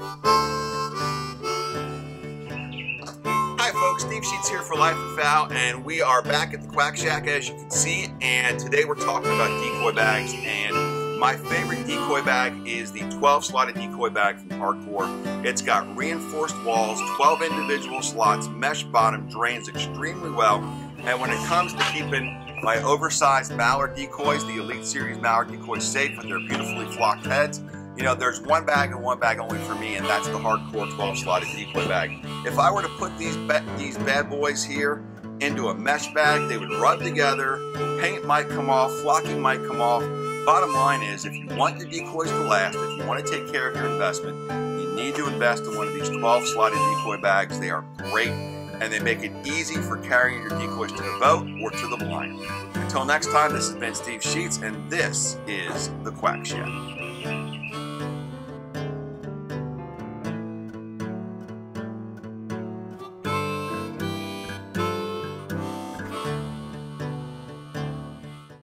Hi folks, Steve Sheetz here for Life and Fowl, and we are back at the Quack Shack as you can see, and today we're talking about decoy bags, and my favorite decoy bag is the 12 slotted decoy bag from Hardcore. It's got reinforced walls, 12 individual slots, mesh bottom, drains extremely well, and when it comes to keeping my oversized mallard decoys, the Elite Series mallard decoys safe with their beautifully flocked heads, you know, there's one bag and one bag only for me, and that's the hardcore 12 slotted decoy bag. If I were to put these these bad boys here into a mesh bag, they would rub together, paint might come off, flocking might come off. Bottom line is, if you want your decoys to last, if you want to take care of your investment, you need to invest in one of these 12 slotted decoy bags. They are great, and they make it easy for carrying your decoys to the boat or to the blind. Until next time, this has been Steve Sheetz, and this is The Quack Shack.